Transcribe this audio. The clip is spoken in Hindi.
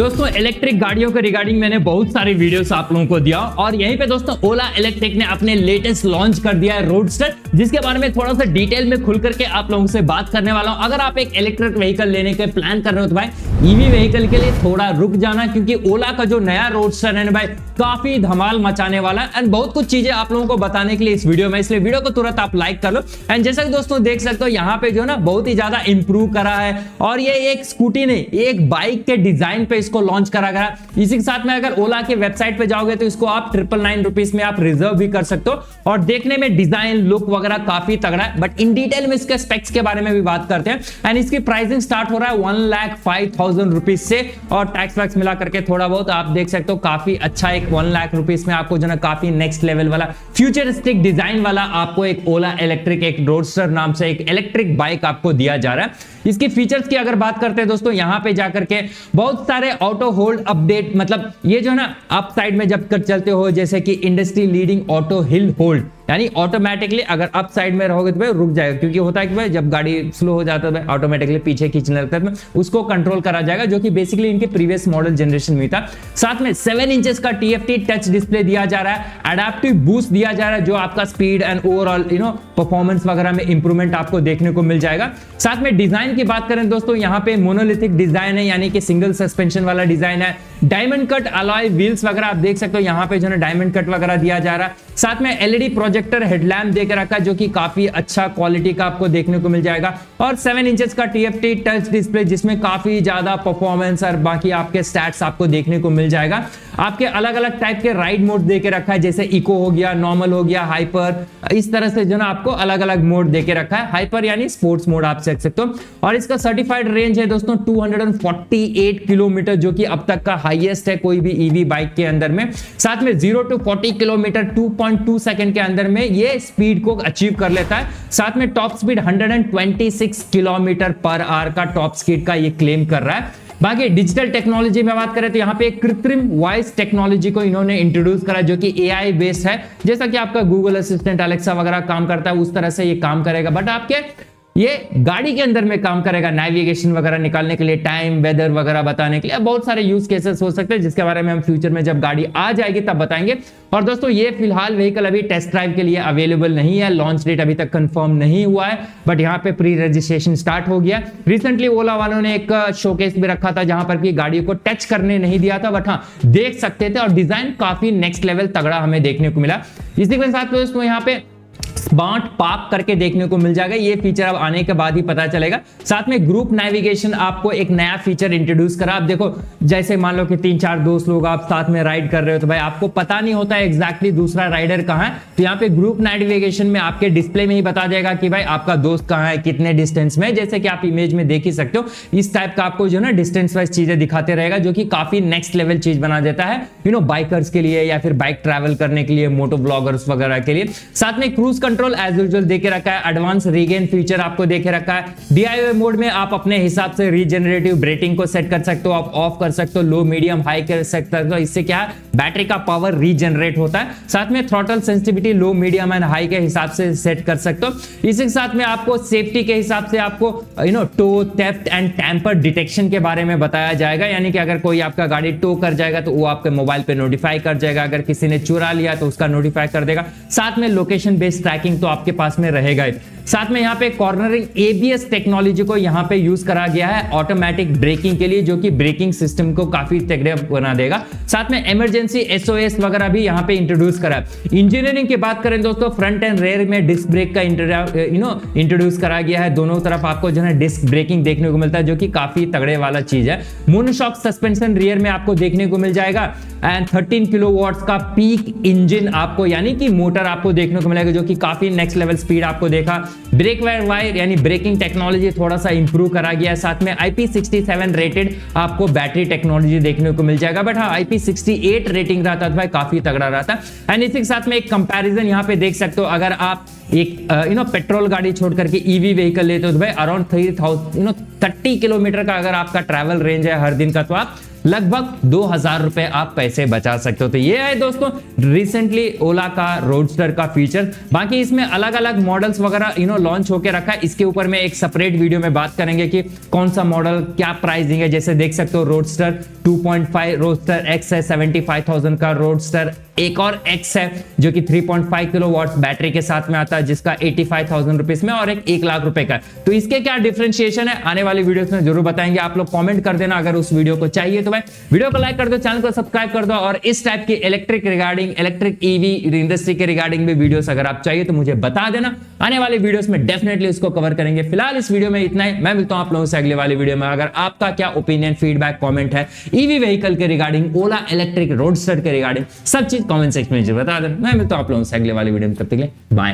दोस्तों इलेक्ट्रिक गाड़ियों के रिगार्डिंग मैंने बहुत सारे वीडियोस आप लोगों को दिया और यहीं पे दोस्तों ओला इलेक्ट्रिक ने अपने लेटेस्ट लॉन्च कर दिया है रोडस्टर जिसके बारे में थोड़ा सा डिटेल में खुल करके आप लोगों से बात करने वाला हूँ। अगर आप एक इलेक्ट्रिक व्हीकल लेने के प्लान कर रहे हो तो भाई ईवी व्हीकल के लिए थोड़ा रुक जाना, क्योंकि ओला का जो नया रोडस्टर है ना भाई, काफ़ी धमाल मचाने वाला है। एंड बहुत कुछ चीज़ें आप लोगों को बताने के लिए इस वीडियो में इसलिए वीडियो को तुरंत आप लाइक कर लो। एंड जैसा कि दोस्तों देख सकते हो, यहाँ पे जो ना, बहुत ही ज़्यादा इंप्रूव करा है। और ये एक स्कूटी नहीं एक बाइक के डिज़ाइन पे इसको लॉन्च करा गया इसी के साथ में अगर ओला के वेबसाइट पे जाओगे तो इसको आप ट्रिपल नाइन रुपीज़ में आप रिज़र्व भी कर सकते हो। और देखने में डिज़ाइन लुक वगैरह काफ़ी तगड़ा है। बट इन डिटेल में इसके स्पेक्स के बारे में भी बात करते हैं। एंड इसकी प्राइसिंग स्टार्ट हो रहा है one lakh five thousand rupees से। और टैक्स वैक्स मिला करके थोड़ा बहुत आप देख सकते हो, काफ़ी अच्छा एक वन लाख रुपीज़ में आपको जो ना काफ़ी नेक्स्ट लेवल वाला फ्यूचरिस्टिक डिज़ाइन वाला आपको एक ओला इलेक्ट्रिक एक रोडस्टर नाम से एक इलेक्ट्रिक बाइक आपको दिया जा रहा है। इसके फीचर्स की अगर बात करते हैं दोस्तों, यहाँ पे जाकर के बहुत सारे ऑटो होल्ड अपडेट मतलब ये जो है ना अप साइड में जब कर चलते हो, जैसे कि industry leading auto hill hold यानी ऑटोमेटिकली अगर अप साइड में रहोगे तो भाई रुक जाएगा, क्योंकि होता है कि भाई जब गाड़ी स्लो हो जाता है ऑटोमेटिकली पीछे खींचने लगता है उसको कंट्रोल करा जाएगा, जो कि बेसिकली इनके प्रीवियस मॉडल जनरेशन में था। साथ में सेवन इंचेस का टीएफटी टच डिस्प्ले दिया जा रहा है एडेप्टिव बूस्ट दिया जा रहा है, जो आपका speed and overall you know performance वगैरह में इंप्रूवमेंट आपको देखने को मिल जाएगा। साथ में डिज़ाइन की बात करें दोस्तों, यहाँ पे मोनोलिथिक डिज़ाइन है, यानी कि सिंगल सस्पेंशन वाला डिज़ाइन है डायमंड कट अलॉय व्हील्स वगैरह आप देख सकते हो, यहाँ पे जो है डायमंड कट वगैरह दिया जा रहा है। साथ में एलईडी प्रोजेक्टर हेडलैम्प देकर रखा जो कि काफ़ी अच्छा क्वालिटी का आपको देखने को मिल जाएगा। और सेवन इंचेस का टीएफटी टच डिस्प्ले जिसमें काफ़ी ज़्यादा परफॉर्मेंस और बाकी आपके स्टैट्स आपको देखने को मिल जाएगा। आपके अलग अलग टाइप के राइड मोड देके रखा है, जैसे इको हो गया नॉर्मल हो गया हाइपर इस तरह से जो ना आपको अलग अलग मोड देके रखा है। हाइपर यानी स्पोर्ट्स मोड आप देख सकते हो। और इसका सर्टिफाइड रेंज है दोस्तों 248 किलोमीटर, जो कि अब तक का हाईएस्ट है कोई भी ईवी बाइक के अंदर में। साथ में zero to forty kilometre 2.2 second के अंदर में ये स्पीड को अचीव कर लेता है। साथ में top speed 126 kilometre per hour का टॉप स्पीड का ये क्लेम कर रहा है। बाकी डिजिटल टेक्नोलॉजी में बात करें तो यहाँ पे एक कृत्रिम वॉइस टेक्नोलॉजी को इन्होंने इंट्रोड्यूस करा जो कि एआई बेस्ड है। जैसा कि आपका गूगल असिस्टेंट अलेक्सा वगैरह काम करता है, उस तरह से ये काम करेगा। बट आपके ये गाड़ी के अंदर में काम करेगा नेविगेशन वगैरह निकालने के लिए टाइम वेदर वगैरह बताने के लिए। बहुत सारे यूज़ केसेस हो सकते हैं जिसके बारे में हम फ्यूचर में जब गाड़ी आ जाएगी तब बताएँगे। और दोस्तों, ये फ़िलहाल व्हीकल अभी टेस्ट ड्राइव के लिए अवेलेबल नहीं है। लॉन्च डेट अभी तक कंफर्म नहीं हुआ है बट यहाँ पे प्री रजिस्ट्रेशन स्टार्ट हो गया। रिसेंटली ओला वालों ने एक शोकेस भी रखा था जहाँ पर की गाड़ी को टच करने नहीं दिया था बट हाँ देख सकते थे और डिज़ाइन काफ़ी नेक्स्ट लेवल तगड़ा हमें देखने को मिला। इसी के साथ दोस्तों, यहाँ पे स्मार्ट पार्क करके देखने को मिल जाएगा। ये फीचर अब आने के बाद ही पता चलेगा। साथ में ग्रुप नेविगेशन आपको एक नया फीचर इंट्रोड्यूस करा। आप देखो, जैसे मान लो कि तीन चार दोस्त लोग आप साथ में राइड कर रहे हो तो भाई आपको पता नहीं होता है एग्जैक्टली दूसरा राइडर कहाँ है। तो यहाँ पे ग्रुप नेविगेशन में आपके डिस्प्ले में ही बता देगा कि भाई आपका दोस्त कहाँ है, कितने डिस्टेंस में जैसे कि आप इमेज में देख ही सकते हो, इस टाइप का आपको जो ना डिस्टेंस वाइज चीज़ें दिखाते रहेगा, जो कि काफ़ी नेक्स्ट लेवल चीज़ बना देता है। यू नो बाइकर्स के लिए या फिर बाइक ट्रैवल करने के लिए मोटो ब्लॉगर्स वगैरह के लिए। साथ में क्रूज कंट्रोल एज यूजुअल देके रखा है। एडवांस रीगेन फीचर आपको देखे रखा है। डीआईओ मोड में आप अपने हिसाब से रीजनरेटिव ब्रेकिंग को सेट कर सकते हो, आप ऑफ़ कर सकते हो लो मीडियम हाई कर सकते हो। इससे क्या बैटरी का पावर रीजनरेट होता है। साथ में throttle sensitivity low medium and high के हिसाब से सेट कर सकते हो। इसी के साथ में आपको सेफ्टी के हिसाब से आपको you know tow theft and tamper detection के बारे में बताया जाएगा। यानी कि अगर कोई आपका गाड़ी टो कर जाएगा तो वो आपके मोबाइल पे नोटिफाई कर जाएगा। अगर किसी ने चुरा लिया तो उसका नोटिफाई कर देगा। साथ में लोकेशन बेस्ड ट्रैकिंग तो आपके पास में रहेगा साथ में यहाँ पे कॉर्नरिंग एबीएस टेक्नोलॉजी को यहाँ पे यूज़ करा गया है ऑटोमेटिक ब्रेकिंग के लिए, जो कि ब्रेकिंग सिस्टम को काफ़ी तगड़े बना देगा। साथ में इमरजेंसी एसओएस वगैरह भी यहाँ पे इंट्रोड्यूस करा है। इंजीनियरिंग की बात करें दोस्तों फ्रंट एंड रेयर में डिस्क ब्रेक का यू नो इंट्रोड्यूस करा गया है। दोनों तरफ़ आपको जो है डिस्क ब्रेकिंग देखने को मिलता है, जो कि काफ़ी तगड़े वाला चीज़ है। मोनोशॉक सस्पेंशन रियर में आपको देखने को मिल जाएगा। एंड 13 किलो का पीक इंजन आपको, यानी कि मोटर आपको देखने को मिलेगा, जो कि काफ़ी नेक्स्ट लेवल स्पीड आपको देखा ब्रेक वायर वायर, यानी ब्रेकिंग टेक्नोलॉजी थोड़ा सा इंप्रूव करा गया है। साथ में IP67 रेटेड आपको बैटरी टेक्नोलॉजी देखने को मिल जाएगा। बट हाँ IP68 रेटिंग रहता था भाई काफ़ी तगड़ा रहता। एंड इसी के साथ में एक कंपैरिजन यहाँ पे देख सकते हो, अगर आप एक यू नो पेट्रोल गाड़ी छोड़ करके ईवी व्हीकल लेते हो तो भाई around three thousand you know thirty kilometre का अगर आपका ट्रैवल रेंज है हर दिन का तो आप लगभग दो हज़ार रुपए आप पैसे बचा सकते हो। तो ये है दोस्तों रिसेंटली ओला का रोडस्टर का फीचर बाकी इसमें अलग अलग मॉडल्स वगैरह यू लॉन्च होकर रखा है। इसके ऊपर में एक सेपरेट वीडियो में बात करेंगे कि कौन सा मॉडल क्या प्राइसिंग है। जैसे देख सकते हो रोडस्टर 2.5 रोडस्टर एक्स है 75,000 का रोडस्टर एक और एक्स है जो कि 3.5 किलो वॉट बैटरी के साथ में आता है जिसका 85,000 रुपीस में और एक एक लाख रुपए का तो इसके क्या डिफरेंशिएशन है? आने वाली वीडियोस में ज़रूर बताएँगे। आप लोग कमेंट कर देना अगर उस वीडियो को चाहिए तो भाई। वीडियो को लाइक कर दो चैनल को सब्सक्राइब कर दो और इस टाइप की electric regarding electric EV industry के रिगार्डिंग भी वीडियोस अगर आप चाहिए तो मुझे बता देना। आने वाले वीडियोस में डेफिनेटली उसको कवर करेंगे। फ़िलहाल इस वीडियो में इतना ही। मैं मिलता हूँ आप लोगों से अगले वाली वीडियो में। अगर आपका क्या ओपिनियन फीडबैक कॉमेंट है ईवी व्हीकल के रिगार्डिंग ओला इलेक्ट्रिक रोड के रिगार्डिंग सब चीज़ कॉमेंट सेक्शन में बता दें मैं मिलता हूँ आप लोगों से अगले वाले वीडियो में। तब तक बाय